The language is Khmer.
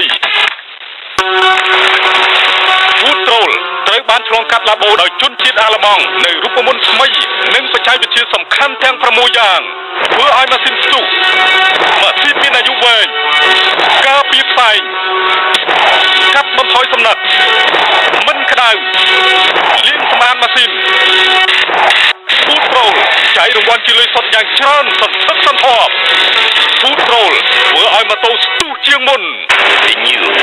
យ Food Troll ត្រូវបានឆ្លងកាត់ឡាបូដោយជនជាតិអាល្លឺម៉ង់នៅរូបមន្តថ្មីនិងបច្ចេកវិទ្យាសំខាន់ទាំង6យ៉ាងធ្វើឲ្យម៉ាស៊ីនផ្ទុះម៉ាស៊ីនមានអាយុវែងការពារផ្សែងកាត់បន្ថយសំណឹកមិនក្តៅលាងសម្អាតម៉ាស៊ីន Food Troll ចែករង្វាន់ជាលុយសុទ្ធយ៉ាងច្រើនសន្ធឹកសន្ធាប់ Soon. The new